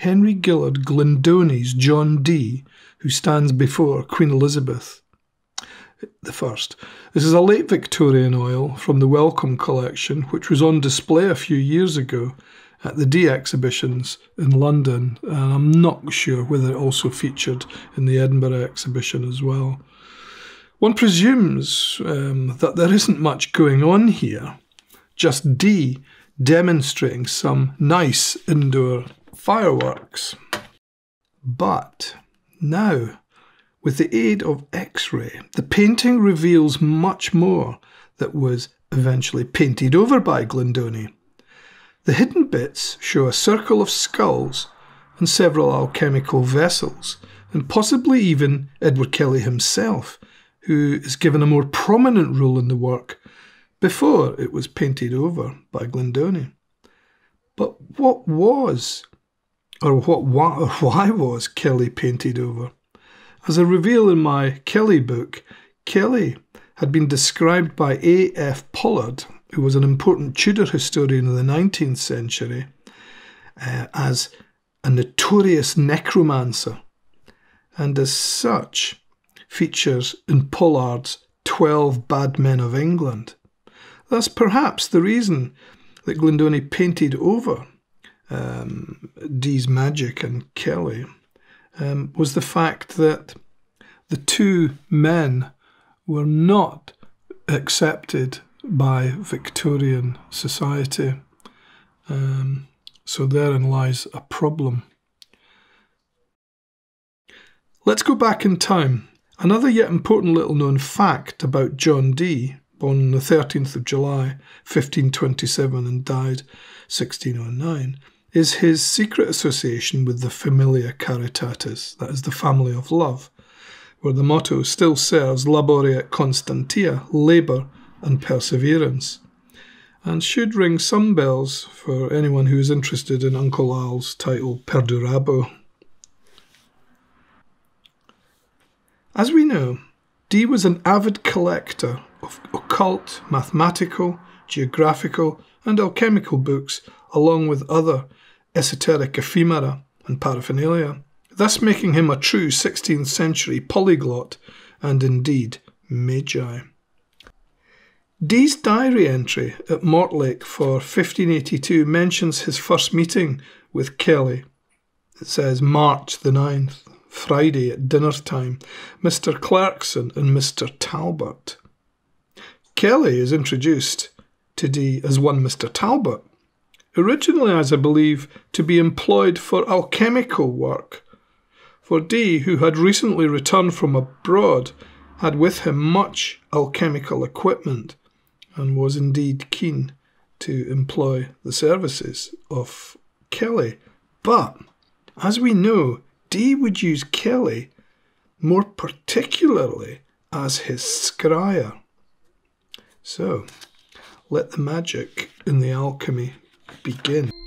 Henry Gillard Glindoni's John Dee, who stands before Queen Elizabeth the first. This is a late Victorian oil from the Wellcome collection, which was on display a few years ago at the Dee exhibitions in London, and I'm not sure whether it also featured in the Edinburgh exhibition as well. One presumes um, that there isn't much going on here, just Dee demonstrating some nice indoor fireworks. But now, with the aid of X ray, the painting reveals much more that was eventually painted over by Glindoni. The hidden bits show a circle of skulls and several alchemical vessels, and possibly even Edward Kelly himself, who is given a more prominent role in the work before it was painted over by Glindoni. But what was, or what or why was Kelly painted over? As I reveal in my Kelly book, Kelly had been described by A. F. Pollard who was an important Tudor historian of the 19th century, uh, as a notorious necromancer, and as such features in Pollard's Twelve Bad Men of England. That's perhaps the reason that Glindoni painted over um, Dee's magic and Kelly um, was the fact that the two men were not accepted by Victorian society. Um, so therein lies a problem. Let's go back in time. Another yet important little known fact about John Dee, born on the 13th of July 1527 and died 1609, is his secret association with the Familia Caritatis, that is, the family of love, where the motto still serves Laboria Constantia, labour and perseverance, and should ring some bells for anyone who is interested in Uncle Al's title Perdurabo. As we know, Dee was an avid collector of occult, mathematical, geographical, and alchemical books, along with other esoteric ephemera and paraphernalia, thus making him a true 16th century polyglot and indeed magi. Dee's diary entry at Mortlake for 1582 mentions his first meeting with Kelly. It says March the 9th, Friday at dinner time, Mr. Clarkson and Mr. Talbot. Kelly is introduced to Dee as one Mr. Talbot, originally, as I believe, to be employed for alchemical work. For Dee, who had recently returned from abroad, had with him much alchemical equipment and was indeed keen to employ the services of Kelly. But as we know, Dee would use Kelly more particularly as his scryer. So let the magic in the alchemy begin.